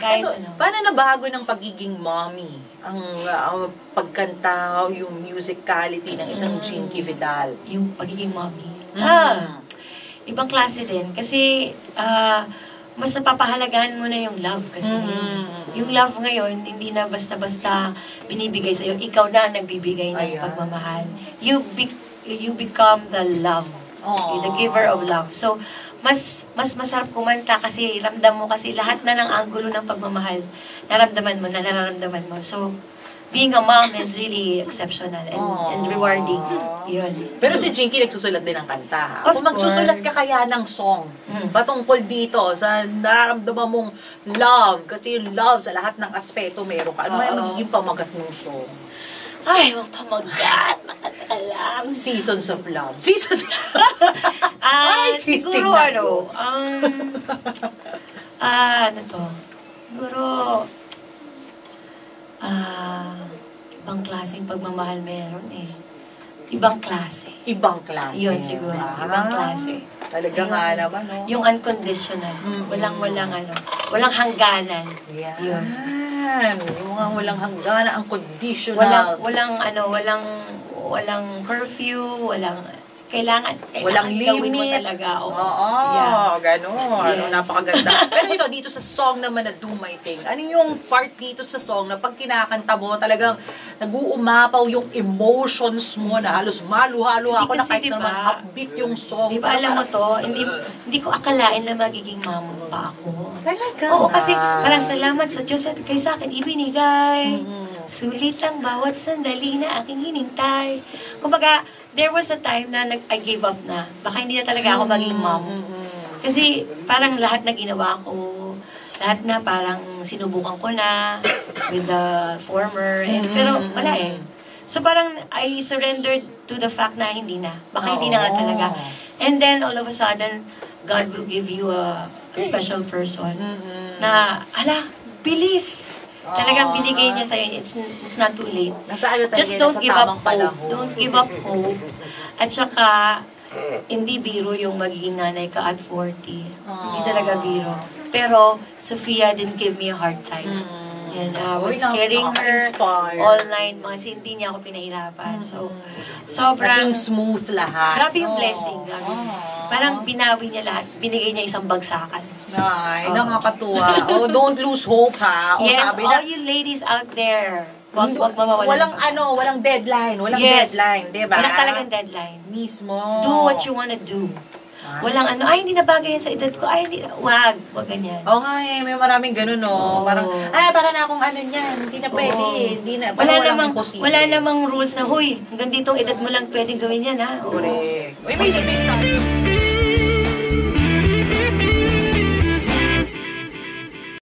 kahit Ito, ano. paano nabago ng pagiging mommy? Ang uh, pagkanta, yung musicality ng isang Mm. Chinky Vidal. Yung pagiging mommy. Mm. Ah, ibang klase din. Kasi, ah, mas napapahalagahan mo na yung love kasi. Mm. Yung love ngayon, hindi na basta-basta binibigay sa'yo. Ikaw na ang nagbibigay ng Ayan. pagmamahal. You be- you become the love. Aww. The giver of love. So, mas mas masarap kumanta kasi ramdam mo kasi lahat na ng anggulo ng pagmamahal naramdaman mo na nararamdaman mo. So, being a mom is really exceptional and, and rewarding. Yun. Pero si Jinky nagsusulat din ng kanta. ha? Of Kung magsusulat ka kaya ng song, Mm. patungkol dito sa nararamdaman mong love, kasi yung love sa lahat ng aspeto meron ka. Ano Oo. magiging pamagat ng song? Ay, mga pamagat. Nakatakalam. Seasons of Love. Seasons of Ah, Ay, siguro ano, um, ah, ano to? Siguro, ah, ibang klaseng pagmamahal meron eh. Ibang klase. Ibang klase. Yun siguro, Ah, ibang klase. Talaga Yung- nga naman, no? Yung unconditional. Mm. Walang, walang ano, walang hangganan. Yan. Yun. Yung mga walang hangganan, ang conditional. Walang, walang ano, walang, walang curfew, walang, kailangan, kailangan Walang gawin mo limit. talaga. Oo, Yeah. gano'n. Ano, Yes. napakaganda. Pero ito, dito sa song naman na Do My Thing, ano yung part dito sa song na pag kinakanta mo, talagang nag-uumapaw yung emotions mo na halos maluha-luha ako na kahit diba, naman upbeat yung song. Di ba alam mo to, hindi, hindi ko akalain na magiging mama pa ako. Talaga? Oo, kasi parang salamat sa Diyos at kay sa akin ibinigay. Mm. Sulit ang bawat sandali na aking hinintay. Kumbaga, there was a time na nag, I gave up na. Baka hindi na talaga ako maging mom. Kasi parang lahat na ginawa ko, lahat na parang sinubukan ko na with the former. And, pero wala eh. So parang I surrendered to the fact na hindi na. Baka hindi na nga talaga. And then all of a sudden, God will give you a, a special person na, ala, bilis! Talagang binigay niya sa'yo. It's, it's not too late. Nasa ano talaga, Just don't nasa give up hope. panahon. Don't give up hope. At saka, hindi biro yung magiging nanay ka at 40. Hindi talaga biro. Pero, Sofia didn't give me a hard time. And uh, I Uy, was nak- carrying her all night. Mga hindi niya ako pinahirapan. So, sobrang... Naging smooth lahat. Grabe yung Oo. blessing. Grabe. Parang binawi niya lahat. Binigay niya isang bagsakan. Ay, Oo. nakakatuwa. oh, don't lose hope, ha? O, yes, sabi na, all you ladies out there, Huwag, huwag mawawalan. walang ng ano, walang deadline. Walang Yes. deadline, di ba? Walang talagang deadline. Mismo. Do what you wanna do. Ah. Walang ano, ay, hindi na bagay yan sa edad ko. Ay, hindi, wag, wag ganyan. Oo nga eh, may maraming ganun, no? Oo. Parang, ay, para na akong ano niyan. Hindi na pwede. Oo. Hindi na. Wala namang, imposible. wala namang rules na, huy, hanggang ditong edad mo lang pwedeng gawin yan, ha? Correct. Uy, may space tayo.